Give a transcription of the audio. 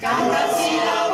Canta si la